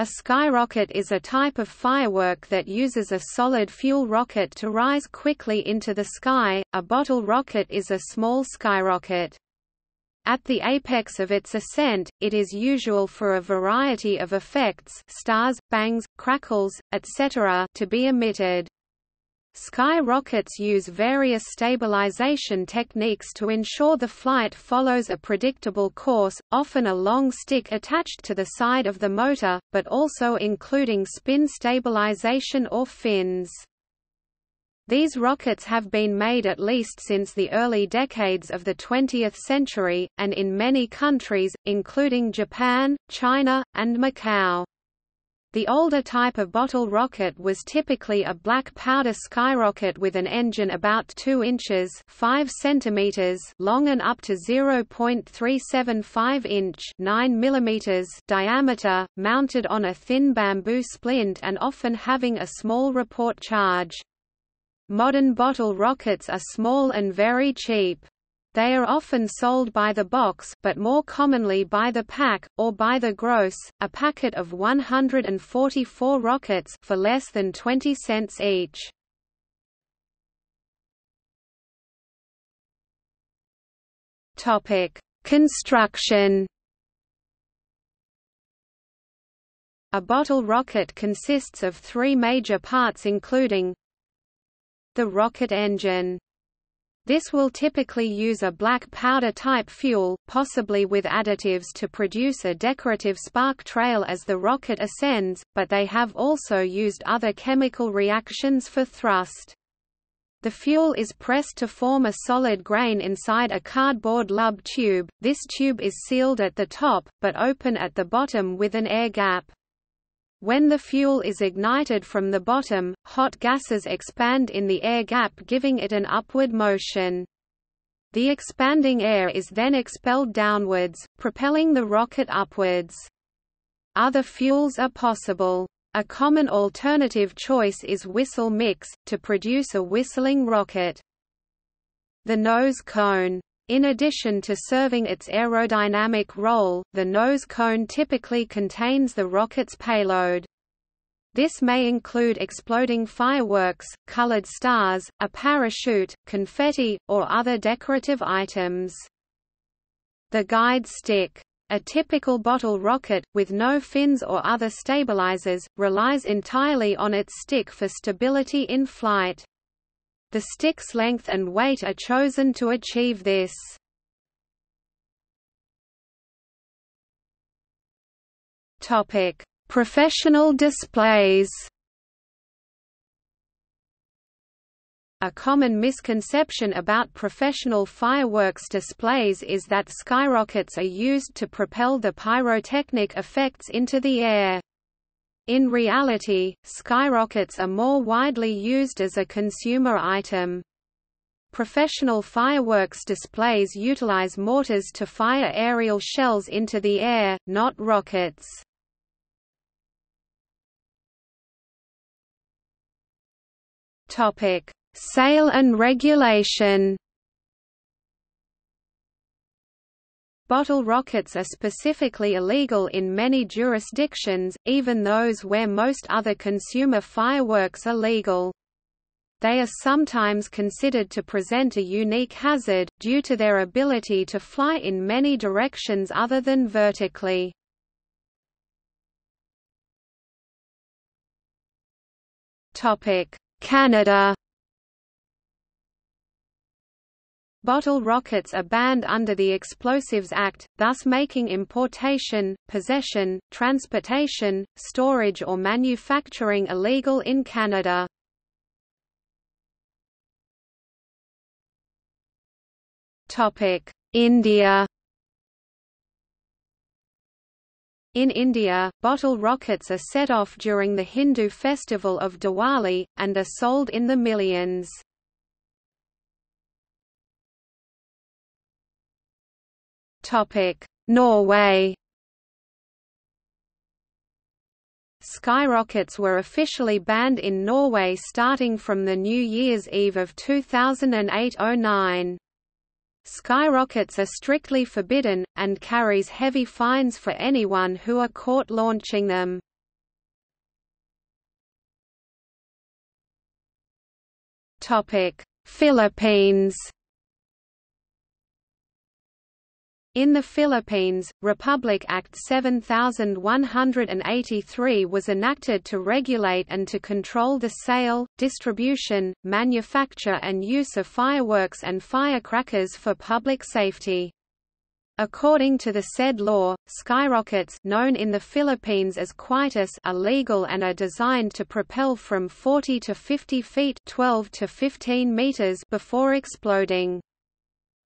A skyrocket is a type of firework that uses a solid fuel rocket to rise quickly into the sky, a bottle rocket is a small skyrocket. At the apex of its ascent, it is usual for a variety of effects stars, bangs, crackles, etc. to be emitted. Sky rockets use various stabilization techniques to ensure the flight follows a predictable course, often a long stick attached to the side of the motor, but also including spin stabilization or fins. These rockets have been made at least since the early decades of the 20th century, and in many countries, including Japan, China, and Macau. The older type of bottle rocket was typically a black powder skyrocket with an engine about 2 inches 5 centimeters long and up to 0.375 inch 9 millimeters diameter, mounted on a thin bamboo splint and often having a small report charge. Modern bottle rockets are small and very cheap. They are often sold by the box but more commonly by the pack, or by the gross, a packet of 144 rockets for less than 20 cents each. Construction A bottle rocket consists of three major parts including the rocket engine this will typically use a black powder-type fuel, possibly with additives to produce a decorative spark trail as the rocket ascends, but they have also used other chemical reactions for thrust. The fuel is pressed to form a solid grain inside a cardboard lub tube, this tube is sealed at the top, but open at the bottom with an air gap. When the fuel is ignited from the bottom, hot gases expand in the air gap giving it an upward motion. The expanding air is then expelled downwards, propelling the rocket upwards. Other fuels are possible. A common alternative choice is whistle mix, to produce a whistling rocket. The nose cone in addition to serving its aerodynamic role, the nose cone typically contains the rocket's payload. This may include exploding fireworks, colored stars, a parachute, confetti, or other decorative items. The guide stick a typical bottle rocket, with no fins or other stabilizers, relies entirely on its stick for stability in flight. The stick's length and weight are chosen to achieve this. Topic: Professional displays. A common misconception about professional fireworks displays is that skyrockets are used to propel the pyrotechnic effects into the air. In reality, skyrockets are more widely used as a consumer item. Professional fireworks displays utilize mortars to fire aerial shells into the air, not rockets. Topic: Sale and regulation. Bottle rockets are specifically illegal in many jurisdictions, even those where most other consumer fireworks are legal. They are sometimes considered to present a unique hazard, due to their ability to fly in many directions other than vertically. Canada Bottle rockets are banned under the Explosives Act, thus making importation, possession, transportation, storage or manufacturing illegal in Canada. India In India, bottle rockets are set off during the Hindu festival of Diwali, and are sold in the millions. Norway Skyrockets were officially banned in Norway starting from the New Year's Eve of 2008–09. Skyrockets are strictly forbidden, and carries heavy fines for anyone who are caught launching them. Philippines In the Philippines, Republic Act 7183 was enacted to regulate and to control the sale, distribution, manufacture and use of fireworks and firecrackers for public safety. According to the said law, skyrockets known in the Philippines as cohetes are legal and are designed to propel from 40 to 50 feet 12 to 15 meters before exploding.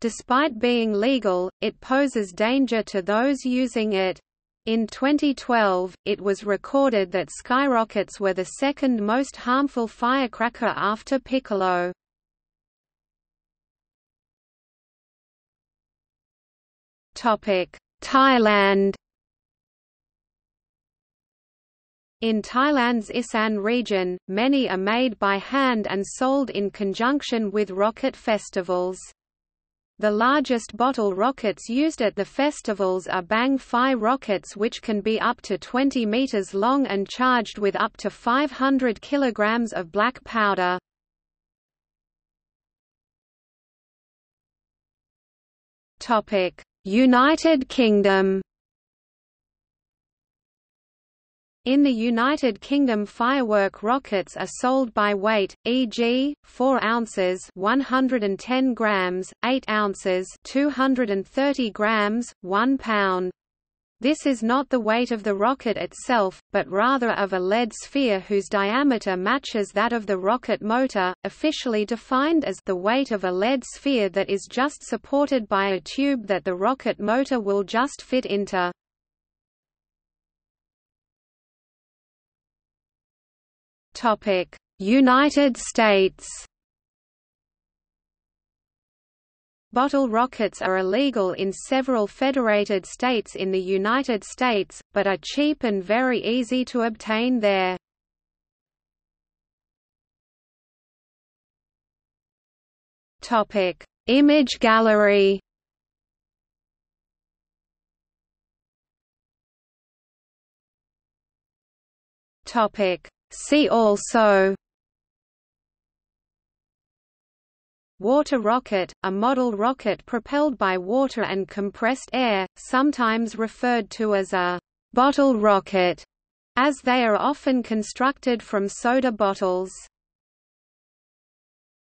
Despite being legal, it poses danger to those using it. In 2012, it was recorded that skyrockets were the second most harmful firecracker after piccolo. Thailand In Thailand's Isan region, many are made by hand and sold in conjunction with rocket festivals. The largest bottle rockets used at the festivals are Bang Fai rockets which can be up to 20 meters long and charged with up to 500 kilograms of black powder. United Kingdom In the United Kingdom firework rockets are sold by weight, e.g., 4 ounces 110 grams, 8 ounces 230 grams, 1 pound. This is not the weight of the rocket itself, but rather of a lead sphere whose diameter matches that of the rocket motor, officially defined as the weight of a lead sphere that is just supported by a tube that the rocket motor will just fit into. United States Bottle rockets are illegal in several federated states in the United States, but are cheap and very easy to obtain there. Topic: Image gallery See also Water rocket, a model rocket propelled by water and compressed air, sometimes referred to as a bottle rocket, as they are often constructed from soda bottles.